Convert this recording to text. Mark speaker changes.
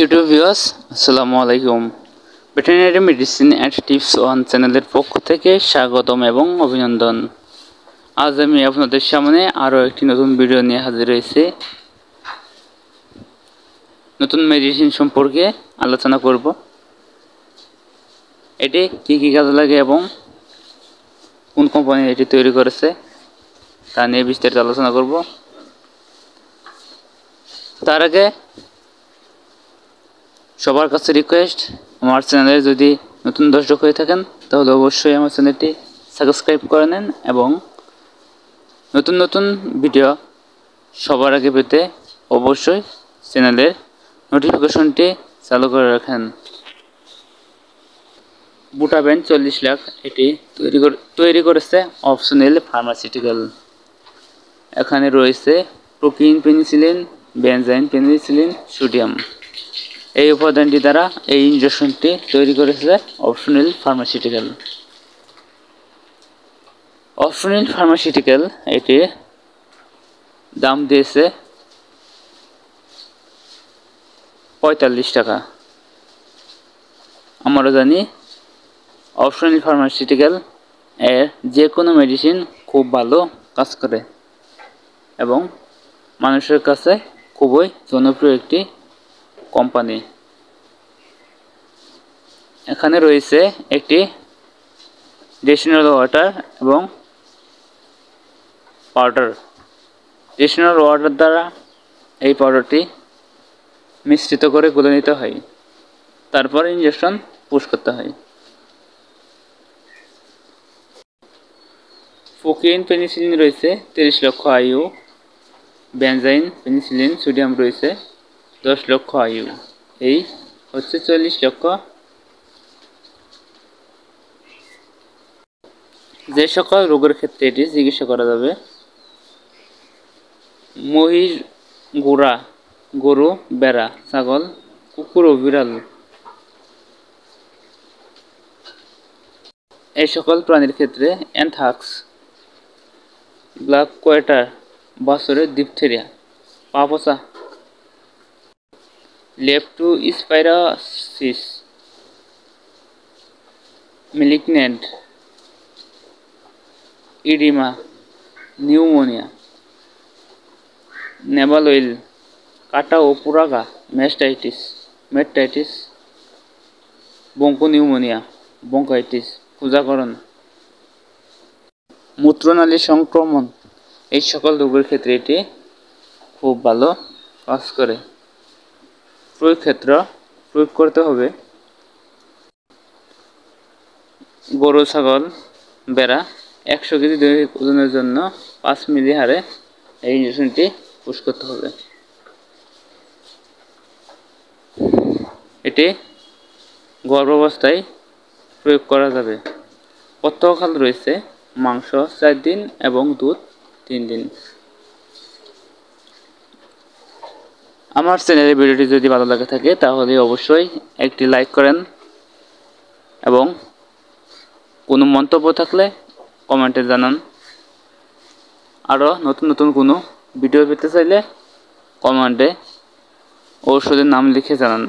Speaker 1: YouTube viewers আসসালামু আলাইকুম veterinary medicine and tips one চ্যানেলের পক্ষ থেকে স্বাগতম এবং অভিনন্দন। আজ আমি আপনাদের সামনে আরও একটি নতুন ভিডিও নিয়ে হাজির হয়েছি। নতুন মেডিসিন সম্পর্কে আলোচনা করব। এটি কি কী কাজে লাগে এবং কোন কোম্পানি এটি তৈরি করেছে, তা নিয়ে বিস্তারিত আলোচনা করব। তার আগে সবার কাছে রিকোয়েস্ট আমার চ্যানেলে যদি নতুন দর্শক হয়ে থাকেন, তাহলে অবশ্যই আমার চ্যানেলটি সাবস্ক্রাইব করে নেন এবং নতুন নতুন ভিডিও সবার আগে পেতে অবশ্যই চ্যানেলের নোটিফিকেশনটি চালু করে রাখেন। বুটাবেন চল্লিশ লাখ এটি তৈরি তৈরি করেছে অপশনাল ফার্মাসিউটিক্যাল এখানে রয়েছে procaine penicillin benzathine penicillin sodium এই উপাদানটি দ্বারা এই ইঞ্জেকশনটি তৈরি করেছে অপশনাল ফার্মাসিউটিক্যাল অপশনাল ফার্মাসিউটিক্যাল এটি দাম দিয়েছে পঁয়তাল্লিশ টাকা। আমরা জানি অপশনাল ফার্মাসিউটিক্যাল এর যে কোনো মেডিসিন খুব ভালো কাজ করে এবং মানুষের কাছে খুবই জনপ্রিয় একটি কোম্পানি এখানে রয়েছে একটি ডেশনাল ওয়াটার এবং পাউডার ডেশনাল ওয়াটার দ্বারা এই পাউডারটি মিশ্রিত করে গুলে নিতে হয়। তারপর ইঞ্জেকশন পুশ করতে হয়। ফোকিন পেনিসিলিন রয়েছে, তিরিশ লক্ষ আয়ু বেনজাইন পেনিসিলিন সোডিয়াম রয়েছে। দশ লক্ষ আয়ু। এই হচ্ছে চল্লিশ লক্ষ। যে সকল রোগের ক্ষেত্রে এটি চিকিৎসা করা যাবে। মহিষ, গোড়া, গরু, বেড়া, ছাগল, কুকুর ও বিড়াল। এই সকল প্রাণীর ক্ষেত্রে অ্যানথাক্স ব্ল্যাক কোয়েটার, বছরের ডিপথেরিয়া পাপসা লেপটোস্পাইরাসিস মিলিগন্যান্ট ইডিমা। নিউমোনিয়া। নেভালইল। কাটা ও পুরাগা। মেস্টাইটিস। মেটাইটিস বঙ্কনিউমোনিয়া। বঙ্কাইটিস। পূজাকরণ। মূত্রনালী সংক্রমণ। এই সকল রোগের ক্ষেত্রে এটি খুব ভালো কাজ করে। প্রয়োগ ক্ষেত্র প্রয়োগ করতে হবে। গরু, ছাগল, বেড়া একশো কেজি দৈনিক ওজনের জন্য পাঁচ মিলি হারে এই ইঞ্জেকশনটি পুশ করতে হবে। এটি গর্ভাবস্থায় প্রয়োগ করা যাবে। প্রত্যহকাল রয়েছে মাংস চার দিন এবং দুধ তিন দিন। আমার চ্যানেলের ভিডিওটি যদি ভালো লাগে থাকে, তাহলে অবশ্যই একটি লাইক করেন এবং কোনো মন্তব্য থাকলে কমেন্টে জানান। আরও নতুন নতুন কোনো ভিডিও পেতে চাইলে কমেন্টে ওষুধের নাম লিখে জানান।